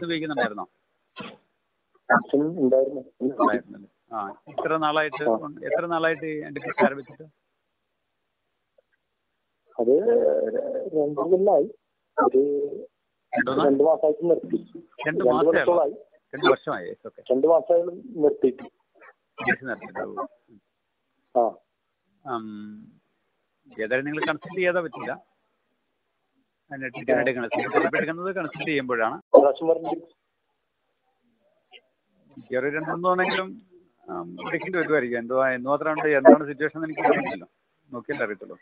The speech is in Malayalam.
മെഡിസിൻ ഉപയോഗിക്കുന്നുണ്ടായിരുന്നോ ഉണ്ടായിരുന്നല്ലേ. ആ എത്ര നാളായിട്ട് എത്ര നാളായിട്ട് ഡിപ്രഷൻ ആരംഭിച്ചിട്ട്? അത് രണ്ടു കൊല്ലായി. ഒരു രണ്ടു രണ്ടു മാസമായിട്ട് നിർത്തി. രണ്ട് രണ്ടു രണ്ട് വർഷമായി മാസമായി നിർത്തിയിട്ട്. ഏതായാലും നിങ്ങൾ കൺസൾട്ട് ചെയ്യാതെ പറ്റില്ല അതിന് ട്രീറ്റ്മെന്റ് എടുക്കുന്നത് തെറാപ്പി എടുക്കുന്നത് കൺസൾട്ട് ചെയ്യുമ്പോഴാണ്. ഒരു രണ്ട് മൂന്ന് തവണയെങ്കിലും എടുക്കേണ്ടി വരുമായിരിക്കും. എന്തുവാ എന്തുമാത്രം ഉണ്ട്? എന്താണ് സിറ്റുവേഷൻ എന്ന് എനിക്ക് അറിയില്ല നോക്കിയാലേ അറിയത്തുള്ളൂ